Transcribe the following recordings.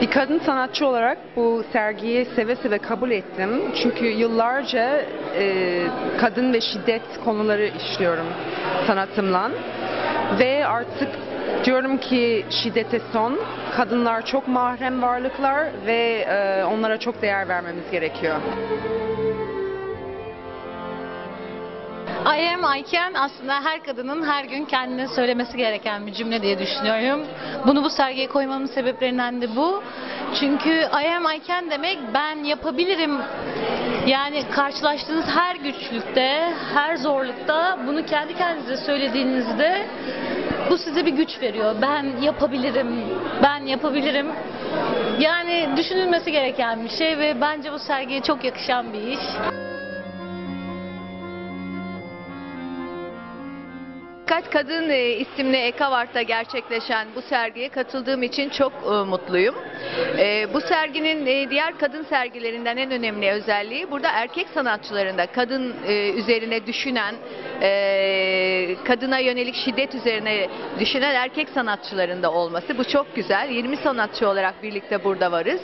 Bir kadın sanatçı olarak bu sergiyi seve seve kabul ettim. Çünkü yıllarca e, kadın ve şiddet konuları işliyorum sanatımla. Ve artık diyorum ki şiddete son. Kadınlar çok mahrem varlıklar ve e, onlara çok değer vermemiz gerekiyor. I am I can aslında her kadının her gün kendine söylemesi gereken bir cümle diye düşünüyorum. Bunu bu sergiye koymamın sebeplerinden de bu. Çünkü I am I can demek ben yapabilirim. Yani karşılaştığınız her güçlükte, her zorlukta bunu kendi kendinize söylediğinizde bu size bir güç veriyor. Ben yapabilirim, ben yapabilirim. Yani düşünülmesi gereken bir şey ve bence bu sergiye çok yakışan bir iş. Dikkat Kadın e, isimli Ekavart'ta gerçekleşen bu sergiye katıldığım için çok e, mutluyum. E, bu serginin diğer kadın sergilerinden en önemli özelliği burada erkek sanatçılarında kadın üzerine düşünen, kadına yönelik şiddet üzerine düşünen erkek sanatçılarında olması. Bu çok güzel. 20 sanatçı olarak birlikte burada varız.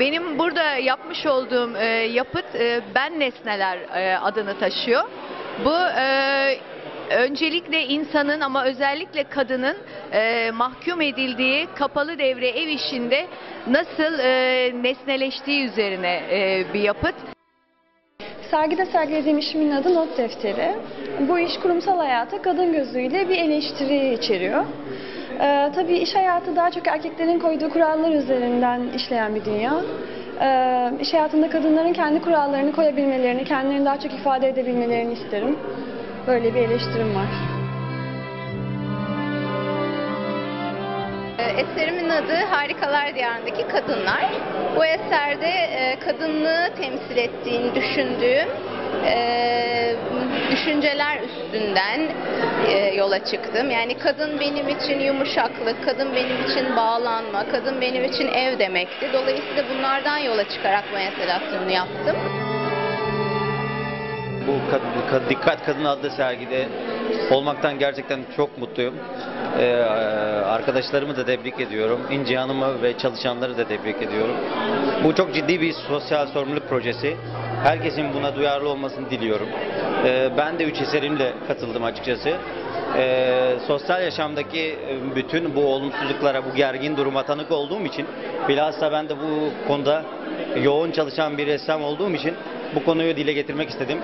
Benim burada yapmış olduğum yapıt Ben Nesneler adını taşıyor. Bu öncelikle insanın ama özellikle kadının e, mahkum edildiği kapalı devre ev işinde nasıl e, nesneleştiği üzerine e, bir yapıt. Sergide sergilediğim işimin adı Not Defteri. Bu iş kurumsal hayata kadın gözüyle bir eleştiri içeriyor. Ee, tabii iş hayatı daha çok erkeklerin koyduğu kurallar üzerinden işleyen bir dünya. Ee, iş hayatında kadınların kendi kurallarını koyabilmelerini, kendilerini daha çok ifade edebilmelerini isterim. Böyle bir eleştirim var. Ee, Eserimin adı Harikalar Diyarındaki Kadınlar. Bu eserde e, kadınlığı temsil ettiğini düşündüğüm e, düşünceler üstünden e, yola çıktım. Yani kadın benim için yumuşaklık, kadın benim için bağlanma, kadın benim için ev demekti. Dolayısıyla bunlardan yola çıkarak bu enstalasyonu yaptım. Bu kad- kad- Dikkat Kadın adlı sergide olmaktan gerçekten çok mutluyum. Ee, arkadaşlarımı da tebrik ediyorum. İnci Hanım'ı ve çalışanları da tebrik ediyorum. Bu çok ciddi bir sosyal sorumluluk projesi. Herkesin buna duyarlı olmasını diliyorum. Ee, ben de üç eserimle katıldım açıkçası. Ee, sosyal yaşamdaki e, bütün bu olumsuzluklara, bu gergin duruma tanık olduğum için bilhassa ben de bu konuda yoğun çalışan bir ressam olduğum için bu konuyu dile getirmek istedim.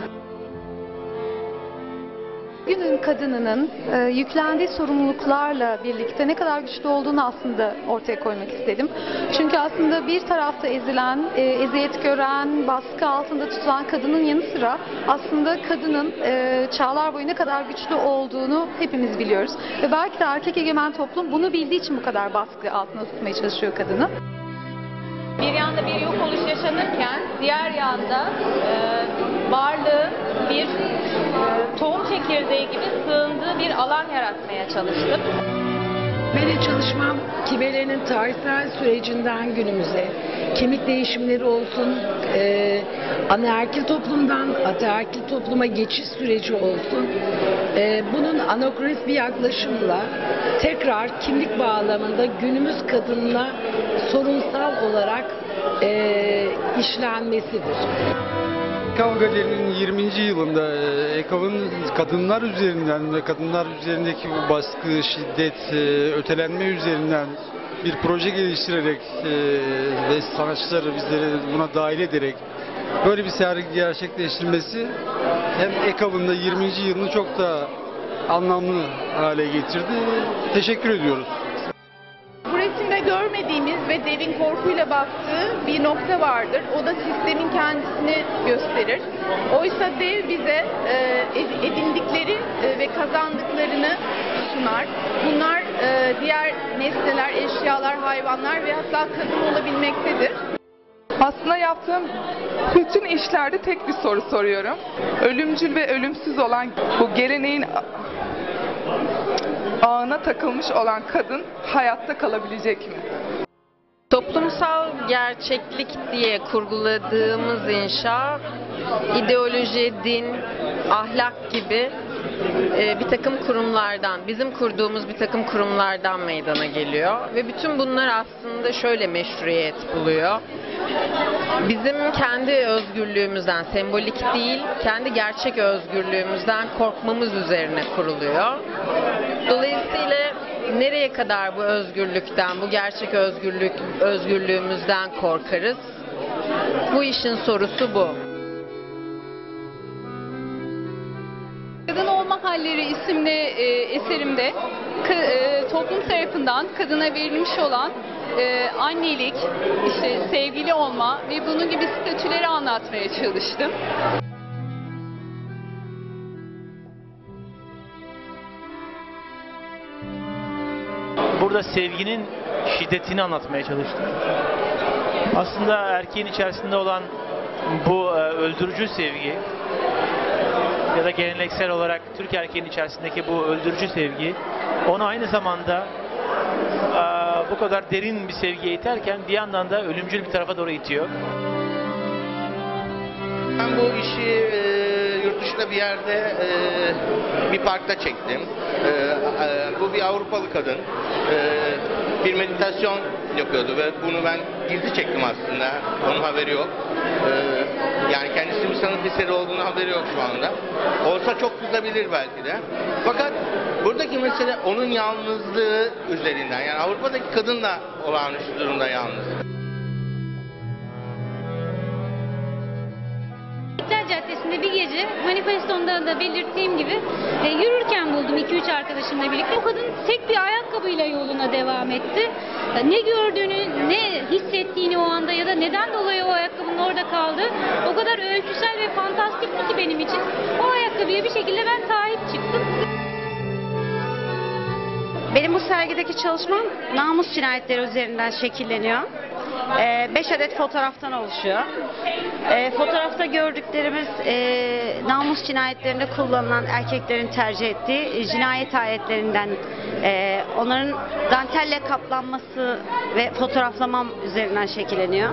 Günün kadınının e, yüklendiği sorumluluklarla birlikte ne kadar güçlü olduğunu aslında ortaya koymak istedim. Çünkü aslında bir tarafta ezilen, e, eziyet gören, baskı altında tutulan kadının yanı sıra aslında kadının e, çağlar boyu ne kadar güçlü olduğunu hepimiz biliyoruz. Ve belki de erkek egemen toplum bunu bildiği için bu kadar baskı altında tutmaya çalışıyor kadını. Bir yanda bir yok oluş yaşanırken diğer yanda e, varlığın bir e, tohum çekirdeği gibi sığındığı bir alan yaratmaya çalıştım. Benim çalışmam kimelerinin tarihsel sürecinden günümüze, kimlik değişimleri olsun, e, anaerkil toplumdan ataerkil topluma geçiş süreci olsun. E, bunun anakronist bir yaklaşımla tekrar kimlik bağlamında günümüz kadınına sorunsal olarak e, işlenmesidir. EKAV Galeri'nin 20. yılında e, EKAV'ın kadınlar üzerinden ve kadınlar üzerindeki bu baskı, şiddet, e, ötelenme üzerinden bir proje geliştirerek e, ve sanatçıları bizleri buna dahil ederek böyle bir sergi gerçekleştirmesi hem EKAV'ın da 20. yılını çok da anlamlı hale getirdi. Teşekkür ediyoruz. Ve derin korkuyla baktığı bir nokta vardır. O da sistemin kendisini gösterir. Oysa dev bize e, ed- edindikleri e, ve kazandıklarını sunar. Bunlar e, diğer nesneler, eşyalar, hayvanlar ve hatta kadın olabilmektedir. Aslında yaptığım bütün işlerde tek bir soru soruyorum. Ölümcül ve ölümsüz olan bu geleneğin ağına takılmış olan kadın hayatta kalabilecek mi? Toplumsal gerçeklik diye kurguladığımız inşa ideoloji, din, ahlak gibi e, bir takım kurumlardan, bizim kurduğumuz bir takım kurumlardan meydana geliyor. Ve bütün bunlar aslında şöyle meşruiyet buluyor. Bizim kendi özgürlüğümüzden, sembolik değil, kendi gerçek özgürlüğümüzden korkmamız üzerine kuruluyor. Dolayısıyla nereye kadar bu özgürlükten, bu gerçek özgürlük özgürlüğümüzden korkarız? Bu işin sorusu bu. Kadın Olma Halleri isimli e, eserimde e, toplum tarafından kadına verilmiş olan e, annelik, işte sevgili olma ve bunun gibi statüleri anlatmaya çalıştım. Burada sevginin şiddetini anlatmaya çalıştım. Aslında erkeğin içerisinde olan bu e, öldürücü sevgi ya da geleneksel olarak Türk erkeğinin içerisindeki bu öldürücü sevgi onu aynı zamanda e, bu kadar derin bir sevgiye iterken bir yandan da ölümcül bir tarafa doğru itiyor. Ben bu işi e, yurt dışında bir yerde e, bir parkta çektim. E, e, bu bir Avrupalı kadın. E, bir meditasyon yapıyordu ve bunu ben gizli çektim aslında. Onun haberi yok. E, yani kendisi bir sanat eseri olduğunu haberi yok şu anda. Olsa çok kızabilir belki de. Fakat buradaki mesele onun yalnızlığı üzerinden. Yani Avrupa'daki kadın da olağanüstü durumda yalnız. Caddesi'nde bir gece manifestomda da belirttiğim gibi e, yürürken buldum 2-3 arkadaşımla birlikte. O kadın tek bir ayakkabıyla yoluna devam etti. E, Ne gördüğünü, ne hissettiğini o anda ya da neden dolayı o ayakkabının orada kaldı o kadar ölçüsel ve fantastikti ki benim için. O ayakkabıya bir şekilde ben sahip çıktım. Benim bu sergideki çalışmam namus cinayetleri üzerinden şekilleniyor. 5 adet fotoğraftan oluşuyor. Ee, fotoğrafta gördüklerimiz e, namus cinayetlerinde kullanılan erkeklerin tercih ettiği e, cinayet ayetlerinden e, onların dantelle kaplanması ve fotoğraflamam üzerinden şekilleniyor.